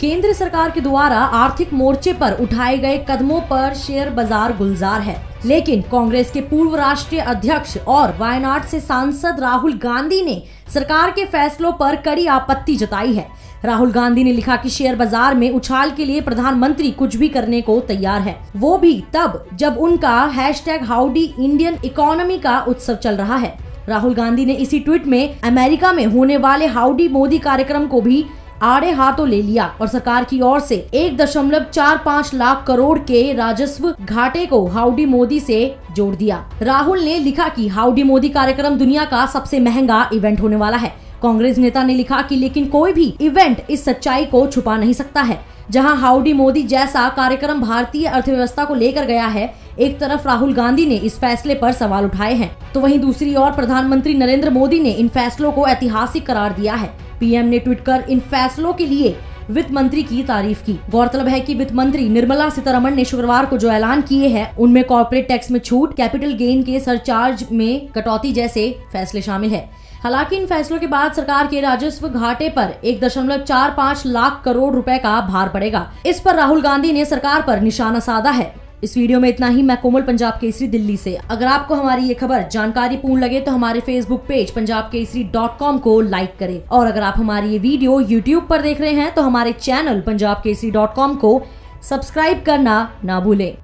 केंद्र सरकार के द्वारा आर्थिक मोर्चे पर उठाए गए कदमों पर शेयर बाज़ार गुलजार है। लेकिन कांग्रेस के पूर्व राष्ट्रीय अध्यक्ष और वायनाड से सांसद राहुल गांधी ने सरकार के फैसलों पर कड़ी आपत्ति जताई है। राहुल गांधी ने लिखा कि शेयर बाज़ार में उछाल के लिए प्रधानमंत्री कुछ भी करने को तैयार है। वो भी तब जब उनका हैशटैग हाउडी इंडियन इकोनॉमी का उत्सव चल रहा है। राहुल गांधी ने इसी ट्वीट में अमेरिका में होने वाले हाउडी मोदी कार्यक्रम को भी आड़े हाथों ले लिया और सरकार की ओर से एक दशमलव चार पाँच लाख करोड़ के राजस्व घाटे को हाउडी मोदी से जोड़ दिया। राहुल ने लिखा कि हाउडी मोदी कार्यक्रम दुनिया का सबसे महँगा इवेंट होने वाला है। कांग्रेस नेता ने लिखा कि लेकिन कोई भी इवेंट इस सच्चाई को छुपा नहीं सकता है। जहाँ हाउडी मोदी जैसा कार्यक्रम भारतीय अर्थव्यवस्था को लेकर गया है, एक तरफ़ राहुल गांधी ने इस फैसले पर सवाल उठाए हैं तो वहीं दूसरी ओर प्रधानमंत्री नरेंद्र मोदी ने इन फैसलों को ऐतिहासिक करार दिया है। पीएम ने ट्वीट कर इन फैसलों के लिए वित्त मंत्री की तारीफ़ की। गौरतलब है कि वित्त मंत्री निर्मला सीतारमण ने शुक्रवार को जो ऐलान किए हैं, उनमें कॉर्पोरेट टैक्स में छूट, कैपिटल गेन के सरचार्ज में कटौती जैसे फैसले शामिल है। हालाँकि इन फैसलों के बाद सरकार के राजस्व घाटे पर एक दशमलव चार पाँच लाख करोड़ रुपए का भार पड़ेगा। इस पर राहुल गांधी ने सरकार पर निशाना साधा है। इस वीडियो में इतना ही। मैं कोमल पंजाब केसरी, दिल्ली से। अगर आपको हमारी ये खबर जानकारी पूर्ण लगे तो हमारे Facebook page Punjab Kesari dot com को लाइक करें। और अगर आप हमारी ये वीडियो यूट्यूब पर देख रहे हैं तो हमारे channel Punjab Kesari dot com को सब्सक्राइब करना ना भूलें।